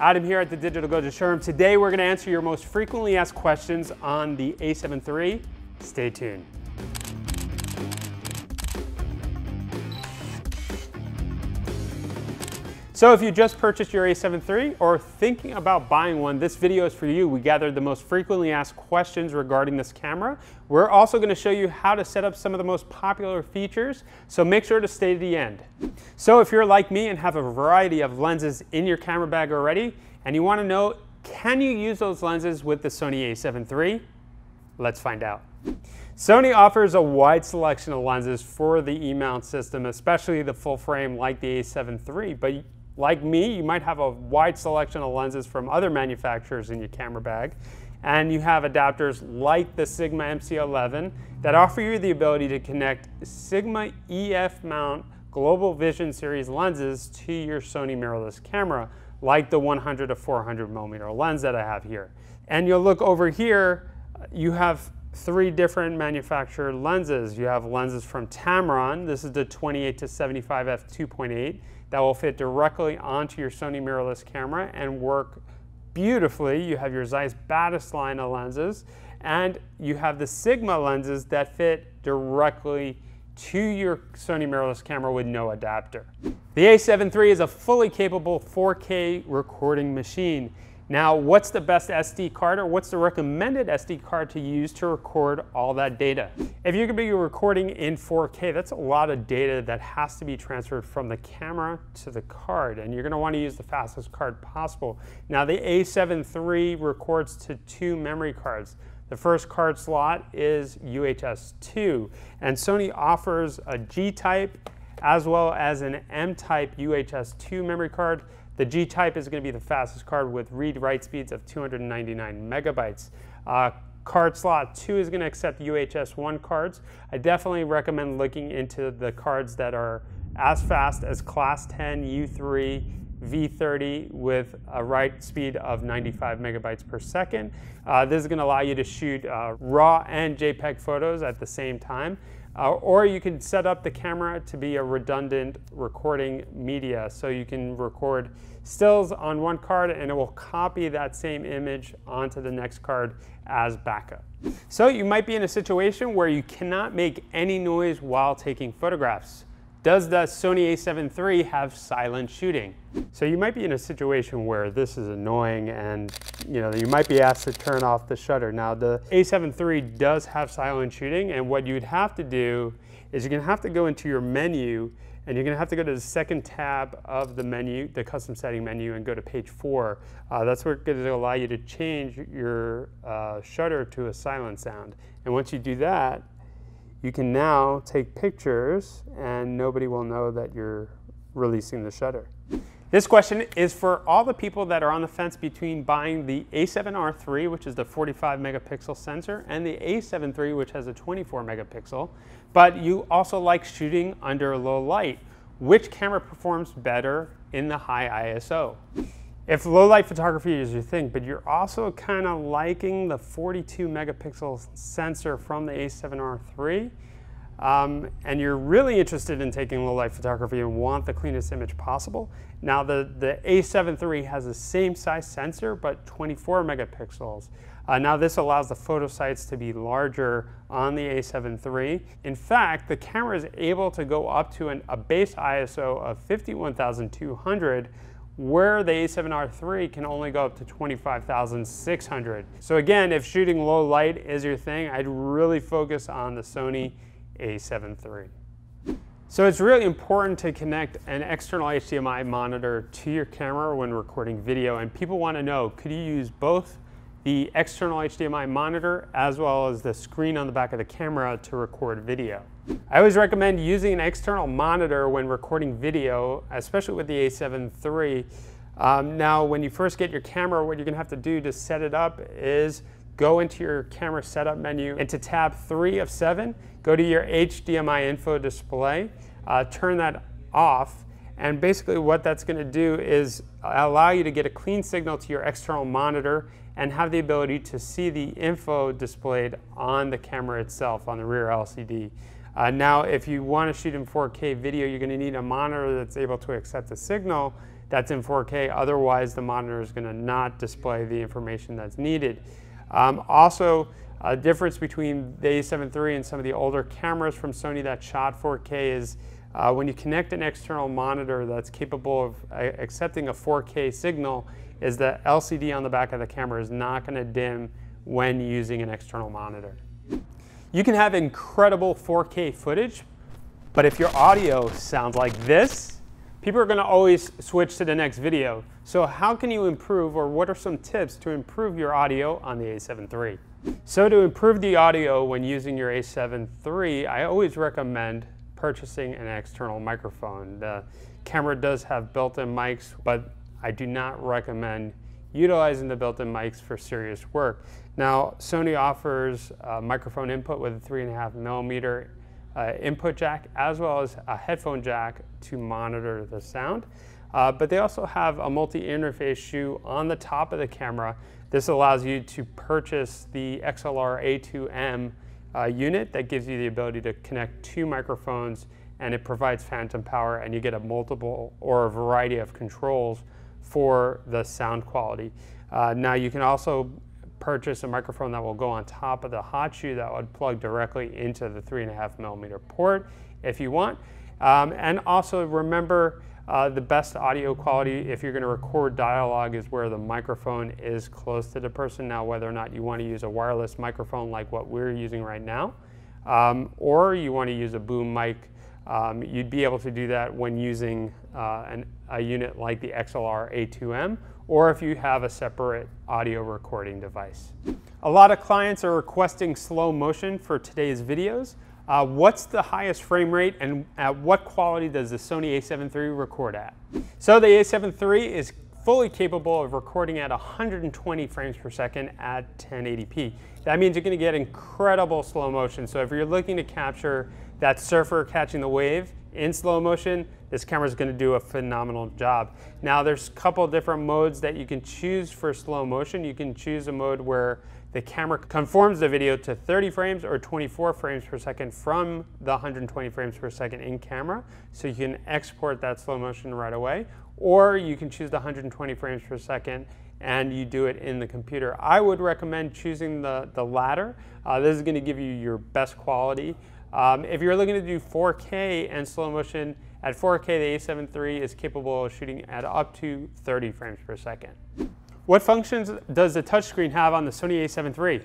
Adam here at the Digital Goja Showroom. Today we're going to answer your most frequently asked questions on the a7 III. Stay tuned. So if you just purchased your a7 III or thinking about buying one, this video is for you. We gathered the most frequently asked questions regarding this camera. We're also gonna show you how to set up some of the most popular features, so make sure to stay to the end. So if you're like me and have a variety of lenses in your camera bag already, and you wanna know, can you use those lenses with the Sony a7 III? Let's find out. Sony offers a wide selection of lenses for the E-mount system, especially the full frame like the a7 III, but like me, you might have a wide selection of lenses from other manufacturers in your camera bag, and you have adapters like the Sigma MC11 that offer you the ability to connect Sigma EF mount Global Vision series lenses to your Sony mirrorless camera, like the 100 to 400 millimeter lens that I have here. And you'll look over here, you have three different manufacturer lenses. You have lenses from Tamron. This is the 28 to 75 f 2.8 that will fit directly onto your Sony mirrorless camera and work beautifully. You have your Zeiss Batis line of lenses, and you have the Sigma lenses that fit directly to your Sony mirrorless camera with no adapter. The a7 III is a fully capable 4K recording machine. Now, what's the best SD card or what's the recommended SD card to use to record all that data? If you're gonna be recording in 4K, that's a lot of data that has to be transferred from the camera to the card, and you're gonna wanna use the fastest card possible. Now, the a7 III records to two memory cards. The first card slot is UHS 2, and Sony offers a G-type as well as an M-type UHS 2 memory card the G-Type is going to be the fastest card with read-write speeds of 299 megabytes. Uh, card slot 2 is going to accept UHS 1 cards. I definitely recommend looking into the cards that are as fast as Class 10 U3 V30 with a write speed of 95 megabytes per second. Uh, this is going to allow you to shoot uh, RAW and JPEG photos at the same time. Uh, or you can set up the camera to be a redundant recording media. So you can record stills on one card and it will copy that same image onto the next card as backup. So you might be in a situation where you cannot make any noise while taking photographs. Does the Sony a7 III have silent shooting? So you might be in a situation where this is annoying and you know you might be asked to turn off the shutter. Now the a7 III does have silent shooting and what you'd have to do is you're gonna have to go into your menu and you're gonna have to go to the second tab of the menu, the custom setting menu and go to page four. Uh, that's where it's gonna allow you to change your uh, shutter to a silent sound. And once you do that, you can now take pictures and nobody will know that you're releasing the shutter. This question is for all the people that are on the fence between buying the a7R III, which is the 45 megapixel sensor, and the a7 III, which has a 24 megapixel, but you also like shooting under low light. Which camera performs better in the high ISO? If low light photography is your thing, but you're also kind of liking the 42 megapixel sensor from the a7R III, um, and you're really interested in taking low light photography and want the cleanest image possible, now the, the a7 III has the same size sensor, but 24 megapixels. Uh, now this allows the photo sites to be larger on the a7 III. In fact, the camera is able to go up to an, a base ISO of 51,200 where the a7R III can only go up to 25,600. So again, if shooting low light is your thing, I'd really focus on the Sony a7 III. So it's really important to connect an external HDMI monitor to your camera when recording video and people want to know, could you use both the external HDMI monitor as well as the screen on the back of the camera to record video. I always recommend using an external monitor when recording video, especially with the a7 III. Um, now, when you first get your camera, what you're gonna have to do to set it up is go into your camera setup menu and to tab three of seven, go to your HDMI info display, uh, turn that off, and basically what that's gonna do is allow you to get a clean signal to your external monitor and have the ability to see the info displayed on the camera itself, on the rear LCD. Uh, now, if you want to shoot in 4K video, you're going to need a monitor that's able to accept the signal that's in 4K. Otherwise, the monitor is going to not display the information that's needed. Um, also, a difference between the a7 III and some of the older cameras from Sony that shot 4K is uh, when you connect an external monitor that's capable of uh, accepting a 4K signal, is the LCD on the back of the camera is not to dim when using an external monitor. You can have incredible 4K footage, but if your audio sounds like this, people are to always switch to the next video. So how can you improve or what are some tips to improve your audio on the a7 III? So to improve the audio when using your a7 III, I always recommend purchasing an external microphone. The camera does have built-in mics, but I do not recommend utilizing the built-in mics for serious work. Now, Sony offers a microphone input with a three and a half millimeter uh, input jack, as well as a headphone jack to monitor the sound. Uh, but they also have a multi-interface shoe on the top of the camera. This allows you to purchase the XLR K2M uh, unit that gives you the ability to connect two microphones and it provides phantom power and you get a multiple or a variety of controls for the sound quality. Uh, now you can also purchase a microphone that will go on top of the hot shoe that would plug directly into the three and a half millimeter port if you want. Um, and also remember uh, the best audio quality if you're going to record dialogue is where the microphone is close to the person. Now, whether or not you want to use a wireless microphone like what we're using right now, um, or you want to use a boom mic, um, you'd be able to do that when using uh, an, a unit like the XLR K2M, or if you have a separate audio recording device. A lot of clients are requesting slow motion for today's videos. Uh, what's the highest frame rate and at what quality does the Sony a7 III record at? So the a7 III is fully capable of recording at 120 frames per second at 1080p. That means you're going to get incredible slow motion. So if you're looking to capture that surfer catching the wave in slow motion, this camera is going to do a phenomenal job. Now there's a couple different modes that you can choose for slow motion. You can choose a mode where the camera conforms the video to 30 frames or 24 frames per second from the 120 frames per second in camera. So you can export that slow motion right away, or you can choose the 120 frames per second and you do it in the computer. I would recommend choosing the, the latter. Uh, this is gonna give you your best quality. Um, if you're looking to do 4K and slow motion, at 4K, the a7 III is capable of shooting at up to 30 frames per second. What functions does the touchscreen have on the Sony a7 III?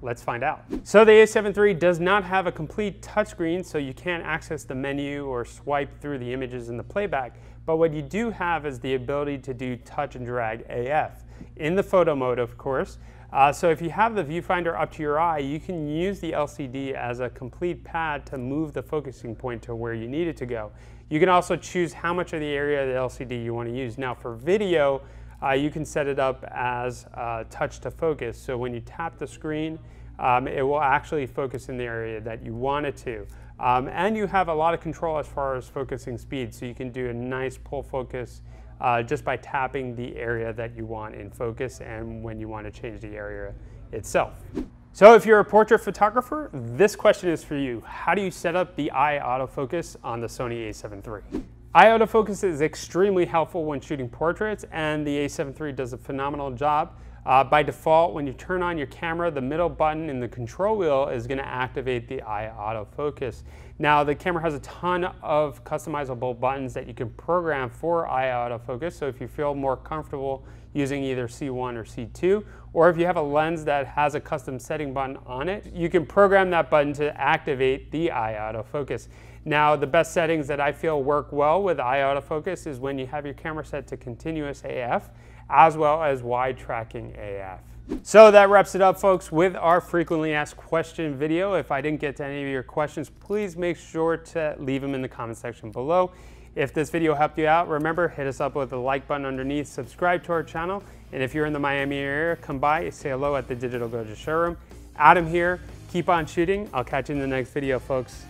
Let's find out. So the a7 III does not have a complete touchscreen, so you can't access the menu or swipe through the images in the playback. But what you do have is the ability to do touch and drag AF. In the photo mode, of course. Uh, so if you have the viewfinder up to your eye, you can use the LCD as a complete pad to move the focusing point to where you need it to go. You can also choose how much of the area of the LCD you want to use. Now for video, uh, you can set it up as uh, touch to focus. So when you tap the screen, um, it will actually focus in the area that you want it to. Um, and you have a lot of control as far as focusing speed. So you can do a nice pull focus uh, just by tapping the area that you want in focus and when you want to change the area itself. So if you're a portrait photographer, this question is for you. How do you set up the eye autofocus on the Sony a7 III? Eye autofocus is extremely helpful when shooting portraits and the a7 III does a phenomenal job. Uh, by default, when you turn on your camera, the middle button in the control wheel is going to activate the eye autofocus. Now, the camera has a ton of customizable buttons that you can program for eye autofocus. So if you feel more comfortable using either C1 or C2, or if you have a lens that has a custom setting button on it, you can program that button to activate the eye autofocus. Now, the best settings that I feel work well with eye autofocus is when you have your camera set to continuous AF, as well as wide tracking AF. So that wraps it up, folks, with our frequently asked question video. If I didn't get to any of your questions, please make sure to leave them in the comment section below. If this video helped you out, remember, hit us up with the like button underneath, subscribe to our channel, and if you're in the Miami area, come by, say hello at the Digital Goja showroom. Adam here, keep on shooting. I'll catch you in the next video, folks.